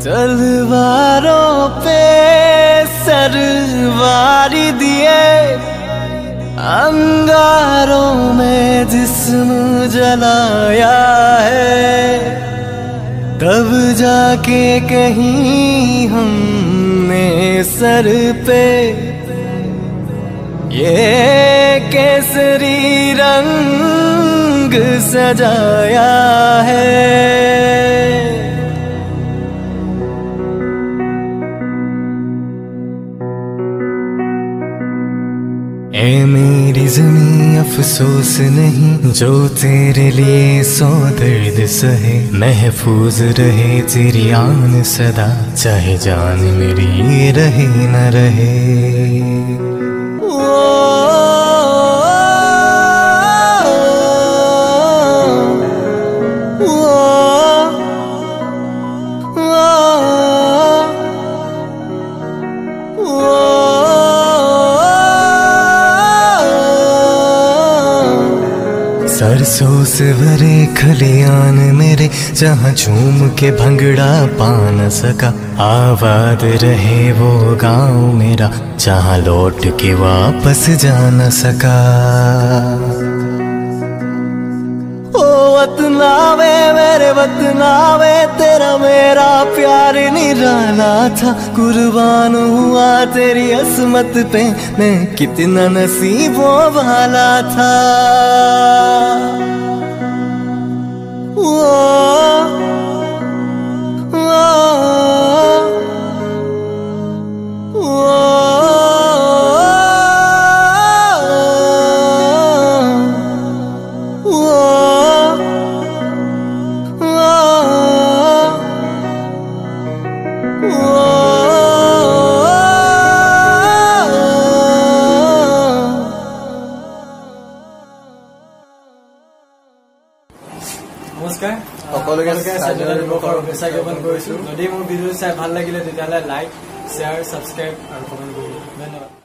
तलवारों पे सरवारी दिए, अंगारों में जिस्म जलाया है। तब जाके कहीं हमने सर पे, ये केसरी रंग सजाया है। ए मेरी जमी अफसोस नहीं, जो तेरे लिए सौ दर्द सहे। महफूज रहे तेरी आन सदा, चाहे जान मेरी रहे न रहे। सरसों से भरे खलियान मेरे, जहाँ झूम के भंगड़ा पा न सका। आबाद रहे वो गाँव मेरा, जहाँ लौट के वापस जा न सका। ओ वतना वे मेरे वतनावे तेरा मेरा प्यार निराला था। कुर्बान हुआ तेरी असमत पे, मैं कितना नसीबों वाला था। নমস্কাৰ। সকলোকে আপোনালোকে স্বাধীনতা দিৱসৰ শুভেচ্ছা জ্ঞাপন কৰিছোঁ। যদি মোৰ ভিডিঅ' চাই ভাল লাগিলে তেতিয়াহ'লে লাইক शेयर सब्सक्राइब और कमेंट करिए धन्यवाद